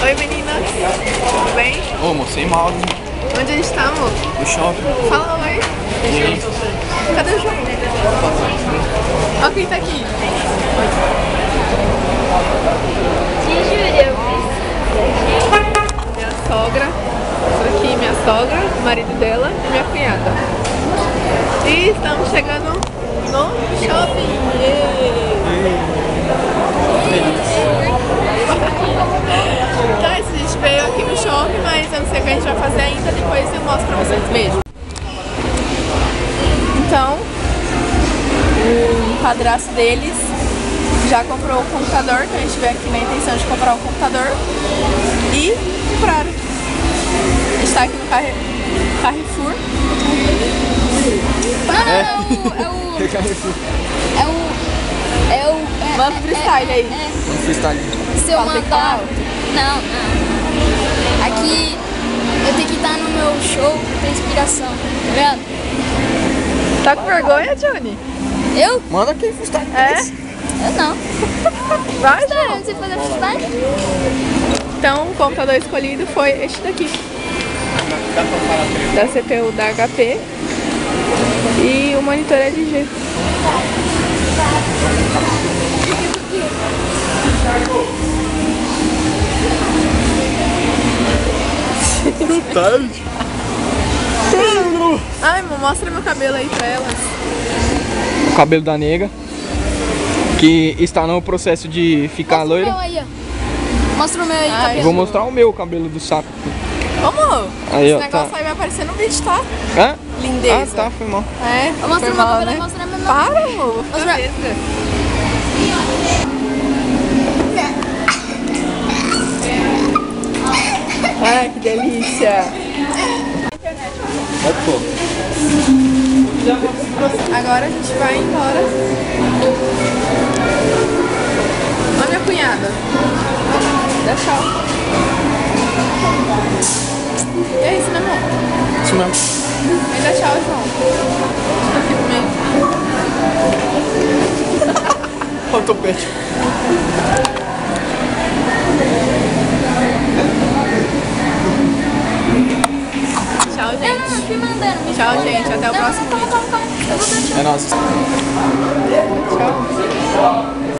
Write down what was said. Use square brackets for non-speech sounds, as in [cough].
Oi meninas, tudo bem? Ô, amor, sem mal? Onde a gente tá, amor? No shopping. Fala oi. Cadê o João? Olha quem tá aqui. Minha sogra. Essa aqui, minha sogra, o marido dela e minha cunhada. E estamos chegando no shopping. Então, sei o que a gente vai fazer ainda. Depois eu mostro pra vocês. Beijo. Então, o padrasto deles já comprou o computador, então a gente veio aqui na intenção de comprar o computador e compraram. A gente tá aqui no Carre... Carrefour. Não, não, é o. É o. É [laughs] o. É o. É, Vamos freestyle aí. É, Um freestyle. se eu Fala, mandar. Não, não. Show ter inspiração, tá ligado? Tá com vergonha, Johnny? Eu? Manda aquele freestyle. É? Eu não. [laughs] Vai, não sei fazer freestyle. Então, o computador escolhido foi este daqui. Da CPU da HP. E o monitor LG. Ai, amor, mostra meu cabelo aí pra elas. O cabelo da nega. Que está no processo de ficar Mostra o loira. meu aí, ó. Mostra o meu aí, Ai, cabelo. Vou mostrar o meu cabelo do saco. Amor, Aí, esse ó, negócio tá. aí vai aparecer no vídeo, tá? Hã? Lindeza. Ah, tá, foi mal. É, Eu mostro foi meu mal, cabelo, né? eu mostro meu Para, amor, Mostra-. Ai, que delícia. Agora a gente vai embora. Olha minha cunhada. Dá tchau. E é isso, né, amor? Isso mesmo. Vem dar tchau, João. Aqui comigo. Olha o topete. Tchau, Não, não, gente. não, fui mandando. Tchau, gente. Até o próximo vídeo. É nosso. Tchau.